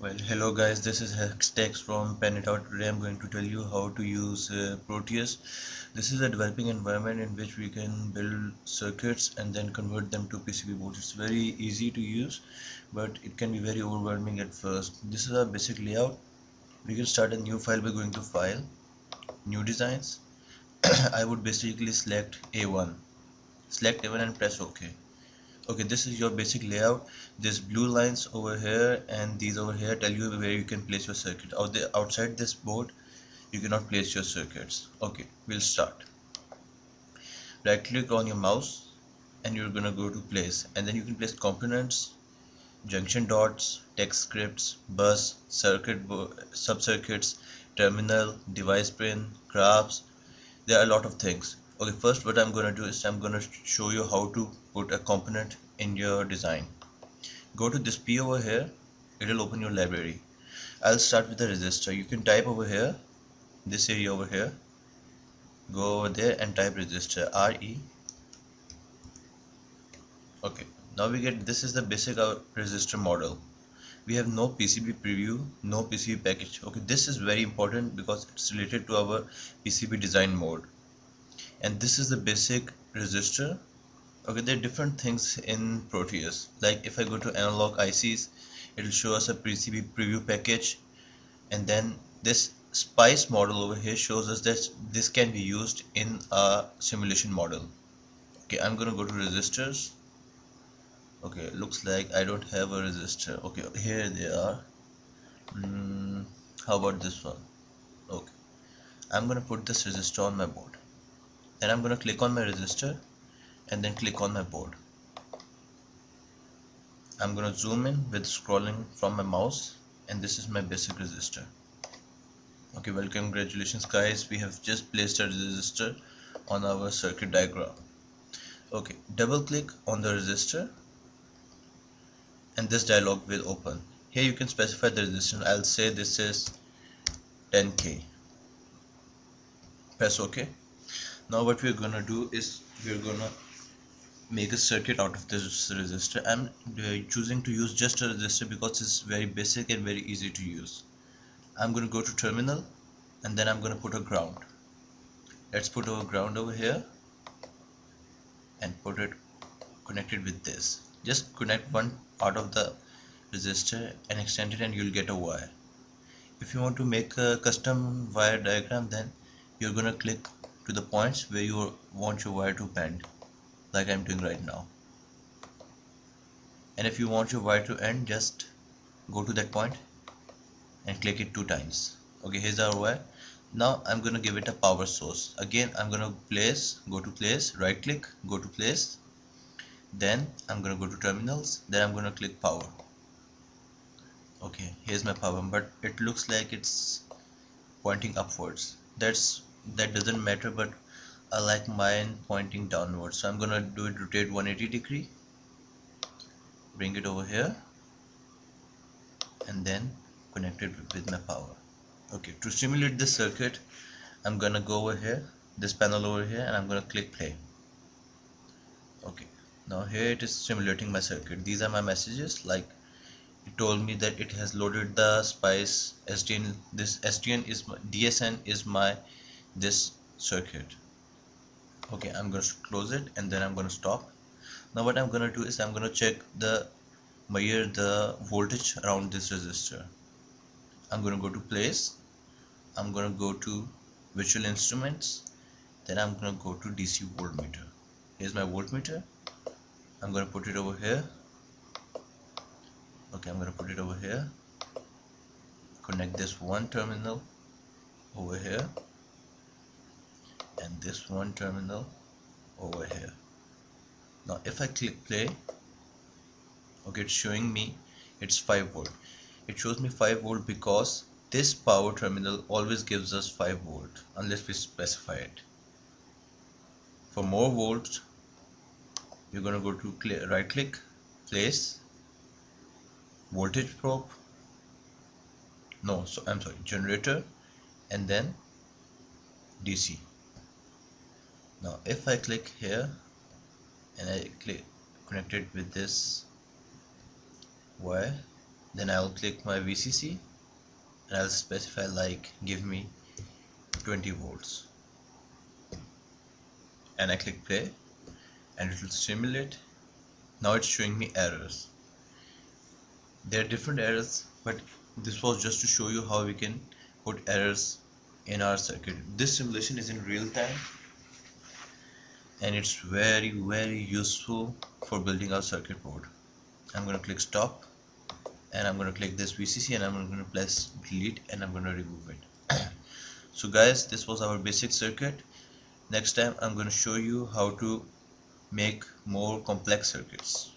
Well, hello guys, this is Hextex from Penitout. Today I'm going to tell you how to use uh, Proteus. This is a developing environment in which we can build circuits and then convert them to PCB boards. It's very easy to use, but it can be very overwhelming at first. This is our basic layout. We can start a new file by going to File, New Designs. I would basically select A1. Select A1 and press OK okay this is your basic layout. This blue lines over here and these over here tell you where you can place your circuit. Out there outside this board you cannot place your circuits. Okay we'll start. Right click on your mouse and you're gonna go to place. And then you can place components junction dots text scripts bus circuit sub circuits terminal device pin graphs. There are a lot of things. Okay first what I'm gonna do is I'm gonna show you how to put a component in your design. Go to this P over here. It'll open your library. I'll start with the resistor you can type over here this area over here. Go over there and type resistor RE okay now we get this is the basic uh, resistor model. We have no PCB preview no PCB package. Okay this is very important because it's related to our PCB design mode. And this is the basic resistor okay there are different things in Proteus. Like if I go to analog ICs it will show us a PCB preview package and then this spice model over here shows us that this can be used in a simulation model. Okay I'm gonna go to resistors. Okay looks like I don't have a resistor. Okay here they are. Mm, how about this one? Okay I'm gonna put this resistor on my board. And I'm gonna click on my resistor and then click on my board. I'm gonna zoom in with scrolling from my mouse and this is my basic resistor. Okay well congratulations guys. We have just placed a resistor on our circuit diagram. Okay double click on the resistor and this dialog will open. Here you can specify the resistance I'll say this is 10k press ok now what we're gonna do is we're gonna make a circuit out of this resistor. I'm uh, choosing to use just a resistor because it's very basic and very easy to use. I'm gonna go to terminal and then I'm gonna put a ground. Let's put our ground over here and put it connected with this. Just connect one part of the resistor and extend it and you'll get a wire. If you want to make a custom wire diagram then you're gonna click to the points where you want your wire to bend like I'm doing right now. And if you want your wire to end just go to that point and click it two times. Okay here's our wire. Now I'm gonna give it a power source. Again I'm gonna place go to place right click go to place. Then I'm gonna go to terminals. Then I'm gonna click power. Okay here's my power but it looks like it's pointing upwards. That's that doesn't matter but I like mine pointing downwards. So I'm gonna do it rotate 180 degree. Bring it over here. And then connect it with my power. Okay to simulate this circuit I'm gonna go over here this panel over here and I'm gonna click play. Okay now here it is simulating my circuit. These are my messages. Like it told me that it has loaded the spice SDN this SDN is my, DSN is my this circuit okay I'm going to close it and then I'm going to stop. Now what I'm going to do is I'm going to check the measure the voltage around this resistor. I'm going to go to place. I'm going to go to virtual instruments. Then I'm going to go to DC voltmeter. Here's my voltmeter. I'm going to put it over here. Okay I'm going to put it over here. Connect this one terminal over here and this one terminal over here. Now if I click play okay it's showing me it's 5 volt. It shows me 5 volt because this power terminal always gives us 5 volt unless we specify it. For more volts you're going to go to right click place voltage probe. No so I'm sorry generator and then DC now if I click here and I click connected with this wire then I'll click my VCC and I'll specify like give me 20 volts. And I click play and it will simulate. Now it's showing me errors. There are different errors but this was just to show you how we can put errors in our circuit. This simulation is in real time and it's very very useful for building our circuit board I'm going to click stop and I'm going to click this VCC and I'm going to press delete and I'm going to remove it. So guys this was our basic circuit. Next time I'm going to show you how to make more complex circuits